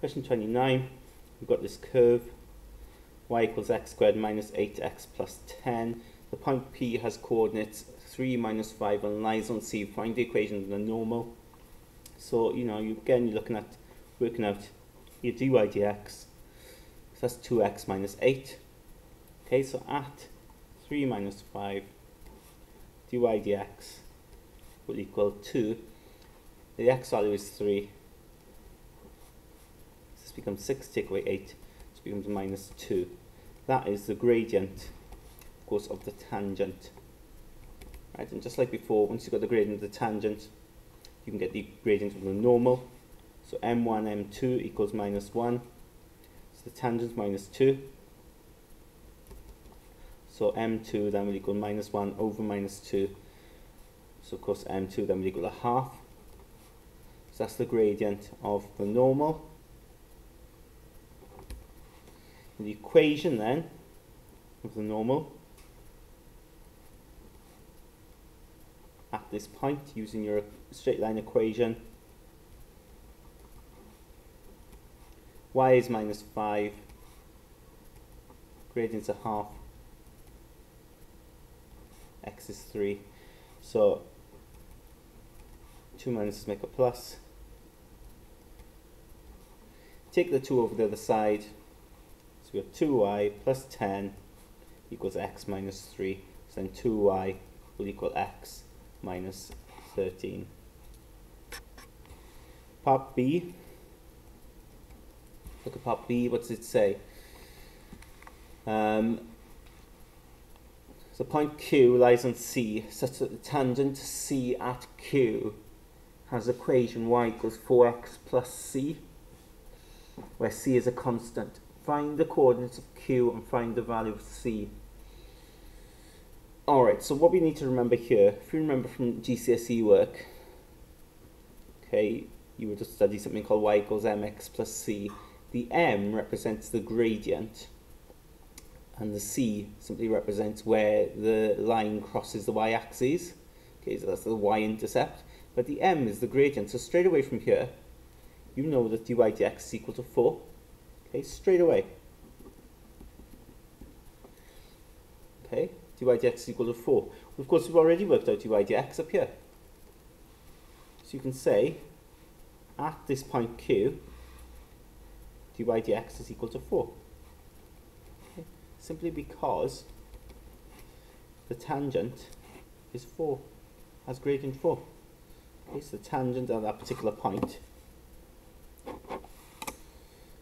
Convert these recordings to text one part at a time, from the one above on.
Question 29, we've got this curve, y equals x squared minus 8x plus 10. The point P has coordinates 3 minus 5 and lies on C. Find the equation of the normal. So, you know, you, again, you're looking at working out your dy dx. So that's 2x minus 8. Okay, so at 3 minus 5 dy dx will equal 2. The x value is 3. Becomes 6, take away 8. This becomes minus 2. That is the gradient, of course, of the tangent. Right, and just like before, once you've got the gradient of the tangent, you can get the gradient of the normal. So m1, m2 equals minus 1. So the tangent minus 2. So m2 then will equal minus 1 over minus 2. So of course m2 then will equal a half. So that's the gradient of the normal. And the equation then of the normal at this point using your straight line equation y is minus 5 gradient's a half x is 3 so 2 minuses make a plus. Take the 2 over the other side so we have 2y plus 10 equals x minus 3 so then 2y will equal x minus 13 part B. Look at part B. What does it say? Um, so point Q lies on C such that the tangent to C at Q has equation y equals 4x plus c, where c is a constant. Find the coordinates of q and find the value of c. Alright, so what we need to remember here, if you remember from GCSE work, okay, you were just study something called y equals mx plus c. The m represents the gradient and the c simply represents where the line crosses the y-axis. Okay, so that's the y-intercept. But the m is the gradient. So straight away from here, you know that dy dx is equal to 4. Okay, straight away. Okay, dy dx is equal to 4. Of course, we've already worked out dy dx up here. So you can say, at this point q, dy dx is equal to 4 Okay. simply because the tangent is 4, has gradient 4. Okay, so the tangent at that particular point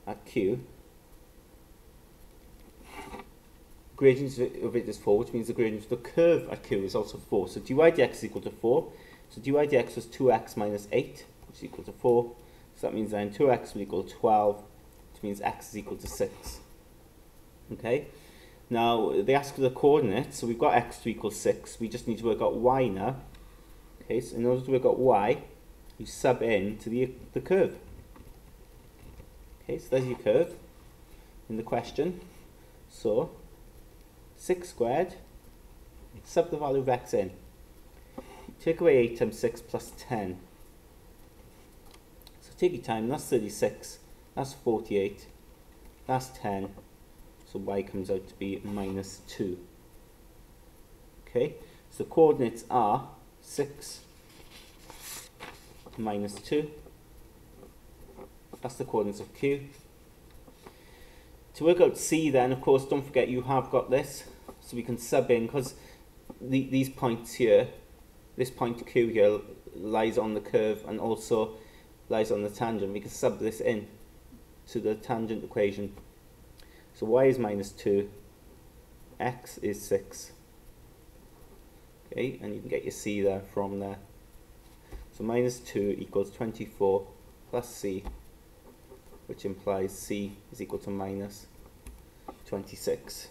at Q, gradient of it is 4, which means the gradient of the curve at Q is also 4. So dy dx is equal to 4. So dy dx was 2x minus 8, which is equal to 4. So that means then 2x will equal 12, which means x is equal to 6. Okay? Now, they ask for the coordinates, so we've got x to equal 6. We just need to work out y now. Okay, so in order to work out y, you sub in to the, the curve. Okay, so there's your curve in the question. So, 6 squared, sub the value of x in. Take away 8 times 6 plus 10. So take your time, that's 36, that's 48, that's 10, so y comes out to be minus 2. Okay, so coordinates are 6 minus 2. That's the coordinates of q. To work out c then, of course, don't forget you have got this. So we can sub in, because the, these points here, this point q here lies on the curve and also lies on the tangent. We can sub this in to the tangent equation so y is minus 2, x is 6. Okay, and you can get your c there from there. So minus 2 equals 24 plus c, which implies c is equal to minus 26.